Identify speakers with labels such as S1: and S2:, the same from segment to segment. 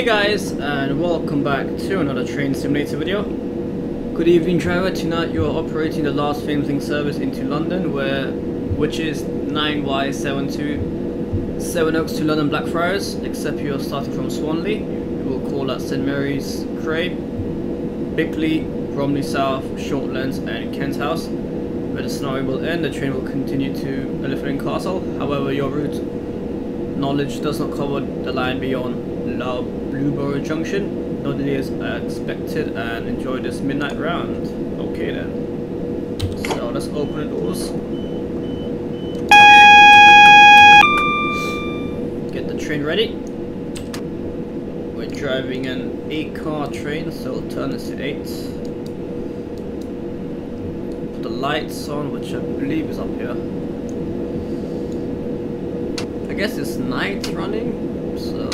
S1: Hey guys, and welcome back to another train simulator video. Good evening driver, tonight you are operating the last Thameslink service into London, where, which is 9Y72 Sevenoaks to London Blackfriars, except you are starting from Swanley. You will call at St Mary's Cray, Bickley, Bromley South, Shortlands and Kent House. Where the scenario will end, the train will continue to Elephant Castle. However, your route knowledge does not cover the line beyond Loughborough Junction. No delays are expected and enjoy this midnight round. Okay then. So let's open the doors. Get the train ready. We're driving an 8 car train, so turn this to 8. Put the lights on, which I believe is up here. I guess it's night running, so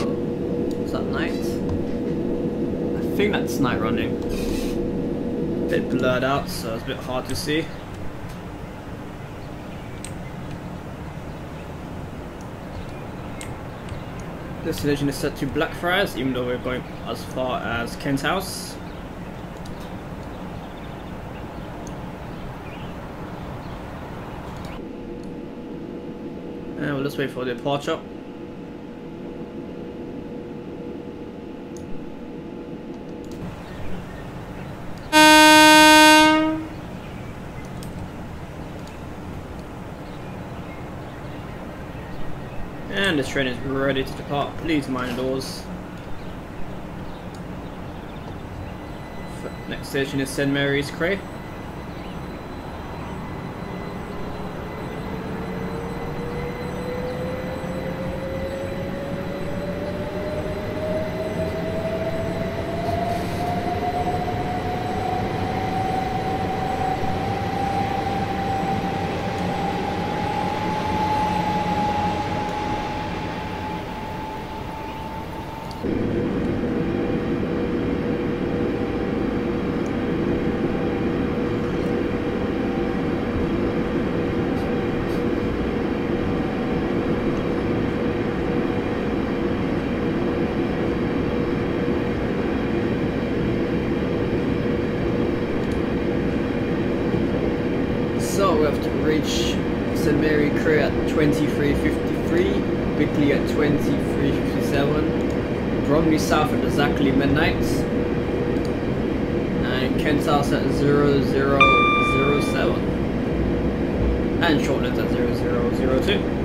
S1: night? I think that's night running. A bit blurred out, so it's a bit hard to see. This Destination is set to Blackfriars, even though we're going as far as Kent House. And we'll just wait for the departure. And this train is ready to depart. Please mind the doors. Next station is St Mary's Cray. So we have to reach St Mary Cray at 23.53, Bickley at 23.57, Bromley South at exactly midnight, and Kent House at 0007, and Shortlands at 0002.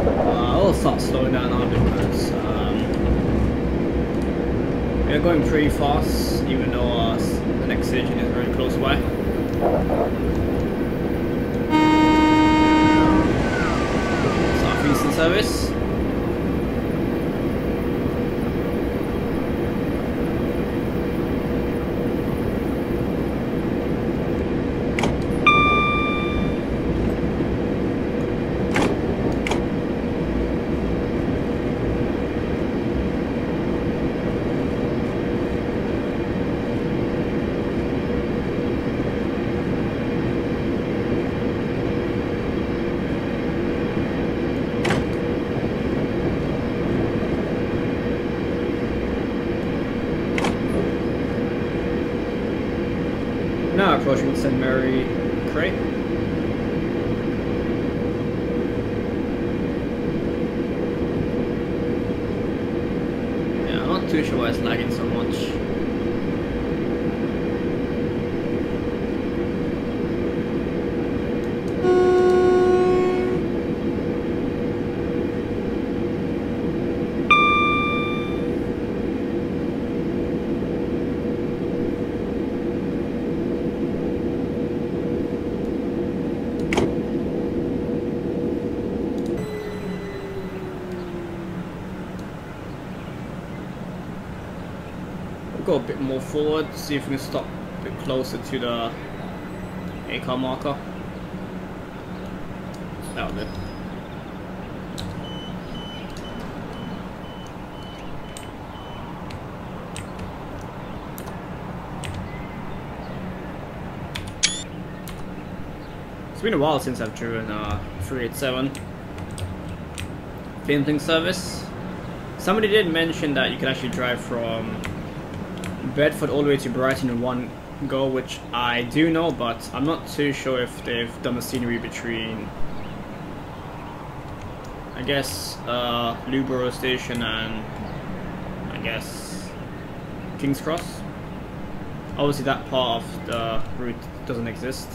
S1: Uh, I'll start slowing down now because um, we're going pretty fast, even though uh, s- the next station is very close by. Southeastern service. Now approaching a bit more forward, see if we can stop a bit closer to the A car marker. That was it. It's been a while since I've driven a 387 Finling service. Somebody did mention that you could actually drive from Bedford all the way to Brighton in one go, which I do know, but I'm not too sure if they've done the scenery between, I guess, uh, Loughborough Station and, I guess, King's Cross. Obviously that part of the route doesn't exist.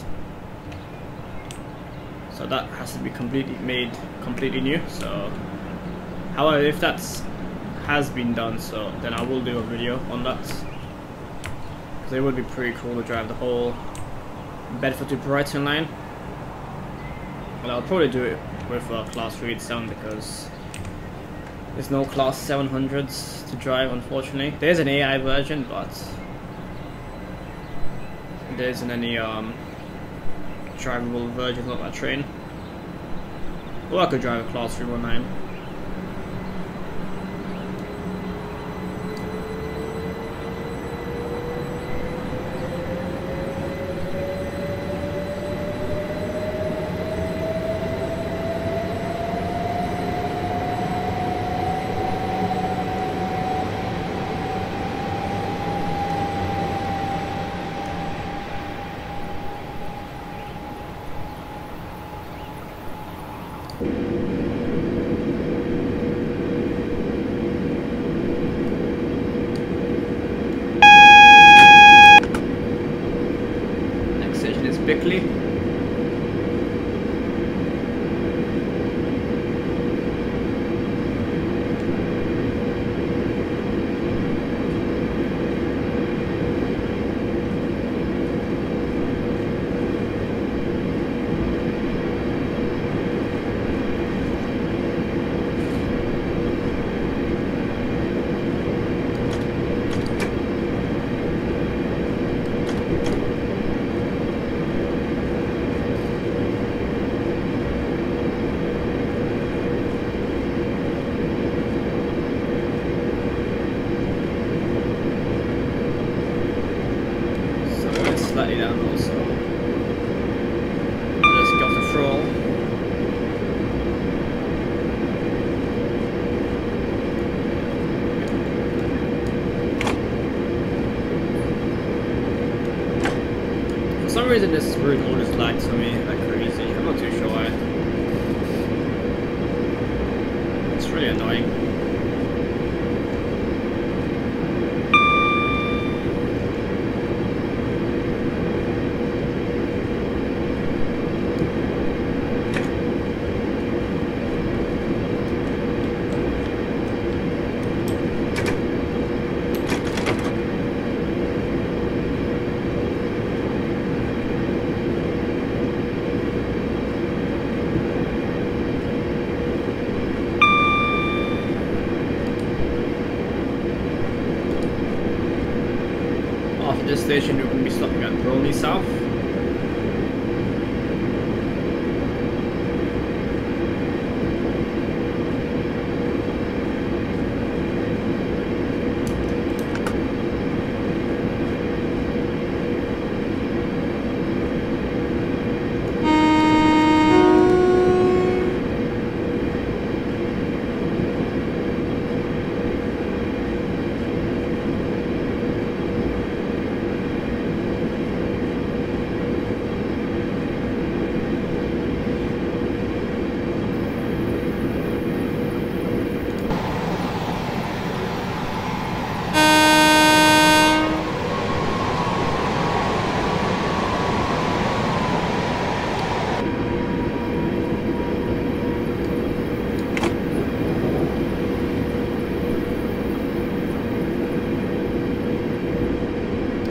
S1: So that has to be completely made completely new. So, however, if that's has been done, so then I will do a video on that. Because it would be pretty cool to drive the whole Bedford to Brighton line. But I'll probably do it with a Class 387 because there's no Class 700s to drive, unfortunately. There's an AI version, but there isn't any um, drivable version of that train. Or I could drive a class 319. Station, you're going to be stopping at Bromley South.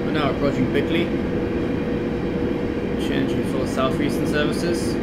S1: We're now approaching Bickley. Changing for southeastern services.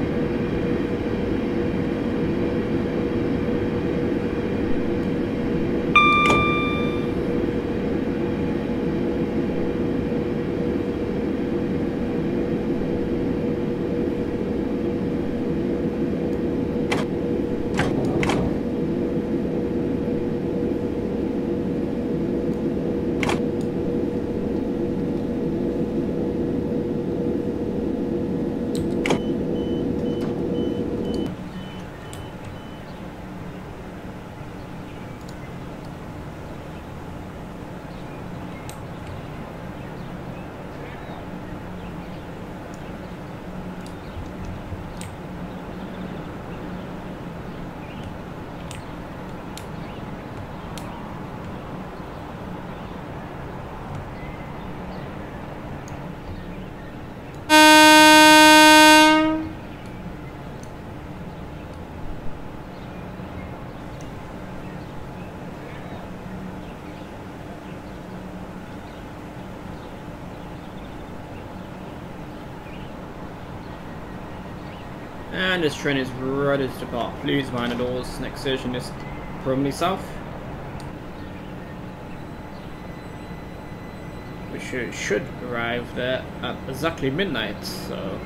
S1: And this train is ready to depart. Please mind the doors. Next station is Bromley South. Which should, should arrive there at exactly midnight, so...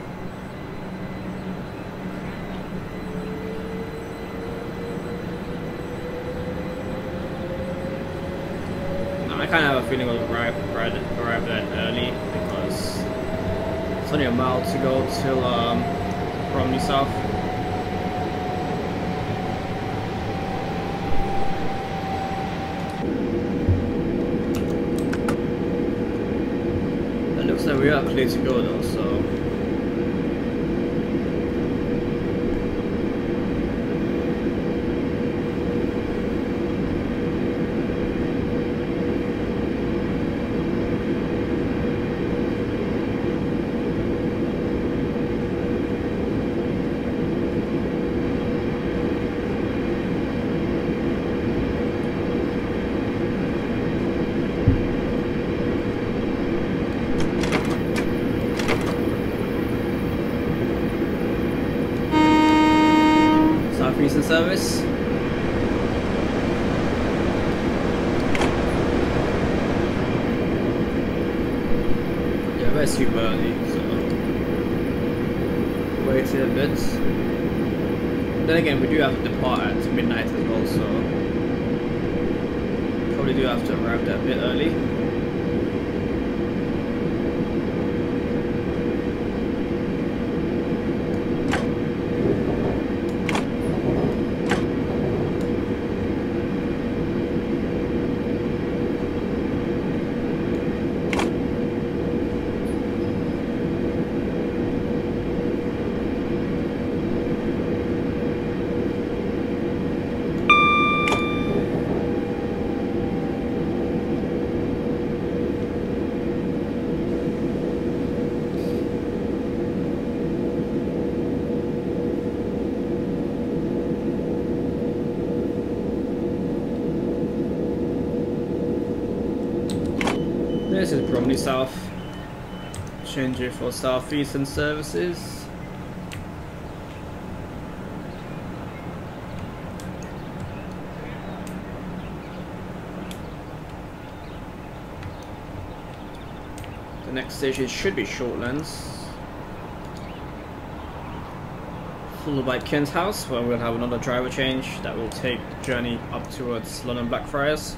S1: I kind of have a feeling we'll arrive, arrive, arrive there early because it's only a mile to go till um, Bromley South. It looks like we are clear to go though, so... Southeastern service. We're early, so wait a bit. Then again, we do have to depart at midnight as well, so probably do have to arrive there a bit early. South. Change it for Southeastern services. The next station should be Shortlands. Followed by Kent's House, where we'll have another driver change that will take the journey up towards London Blackfriars.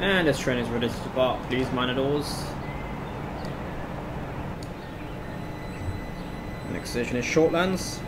S1: And this train is ready to depart. Please mind the doors. Next station is Shortlands.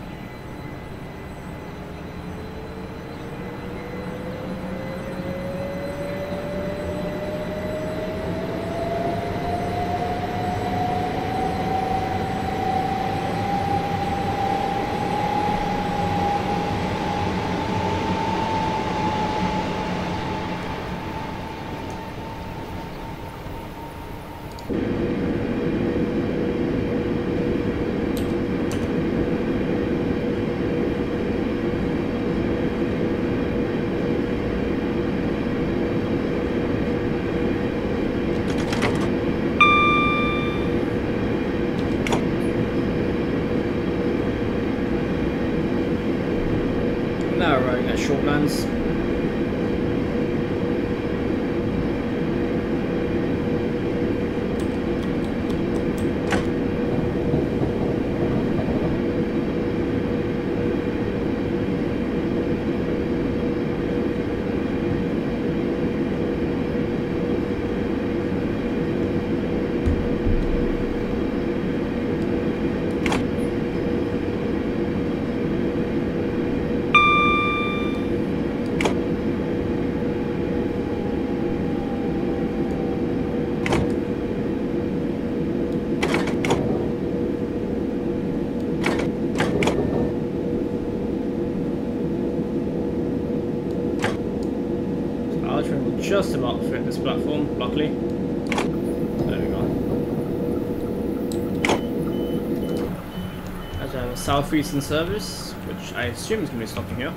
S1: platform, luckily. There we go. As I have a southeastern service, which I assume is going to be stopping here.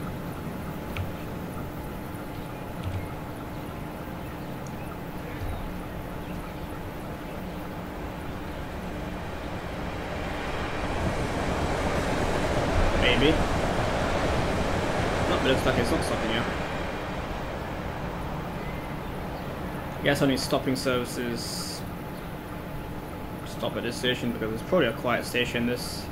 S1: Guess stopping services stop at this station because it's probably a quiet station this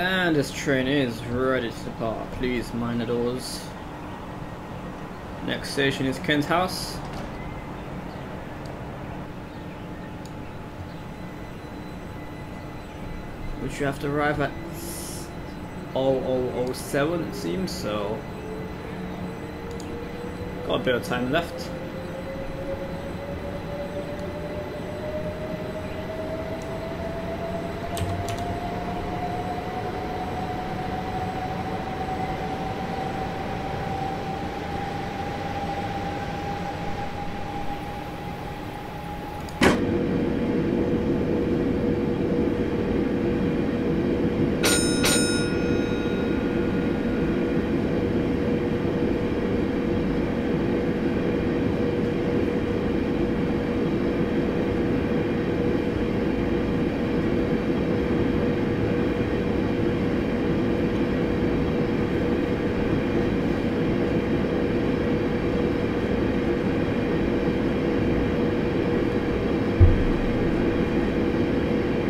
S1: And this train is ready to depart. Please mind the doors. Next station is Kent House. Which you have to arrive at 0007 it seems, so got a bit of time left.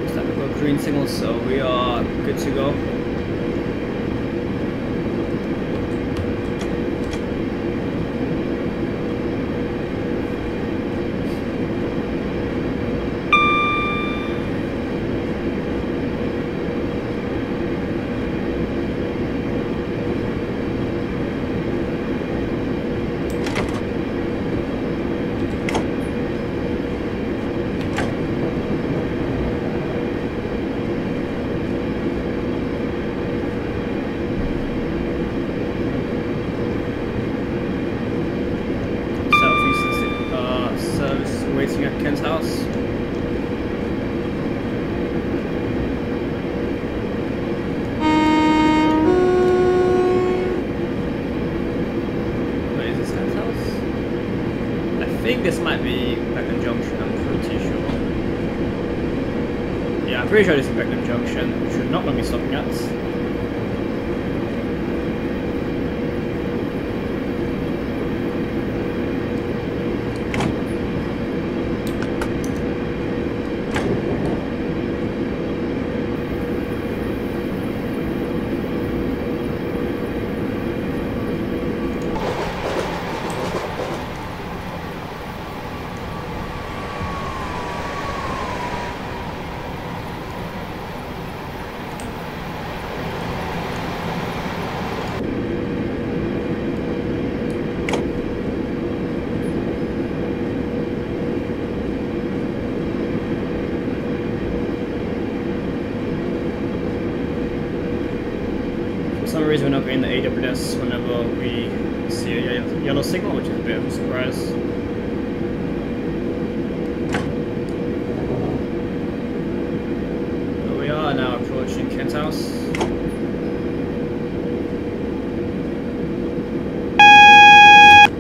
S1: Looks like we've so we are good to go. feijões. Reason we're not getting the AWS whenever we see a yellow signal, which is a bit of a surprise. But we are now approaching Kent House.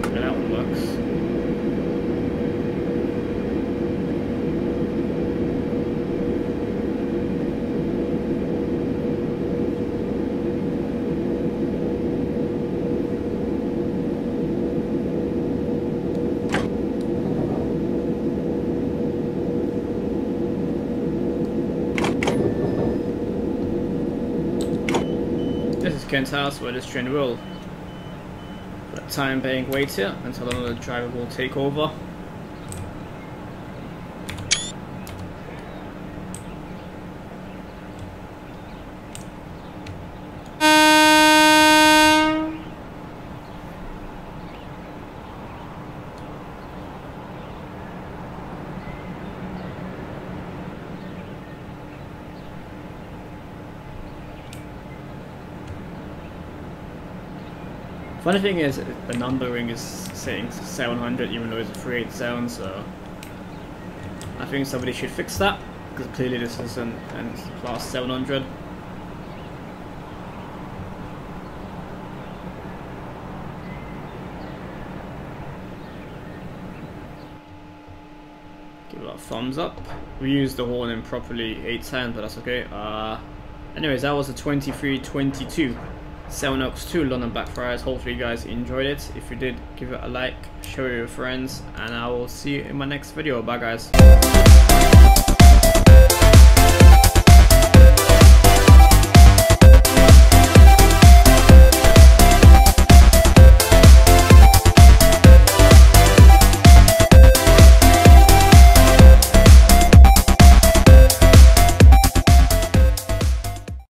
S1: And that one works. House where this train will the time being wait here until another driver will take over. Funny thing is, the numbering is saying 700 even though it's a 387, so I think somebody should fix that because clearly this isn't and class 700. Give it a thumbs up. We used the horn improperly 810, but that's okay. Uh, anyways, that was a 2322. Sevenoaks 2 London Blackfriars. Hopefully you guys enjoyed it. If you did, give it a like, share it with your friends, and I will see you in my next video. Bye guys.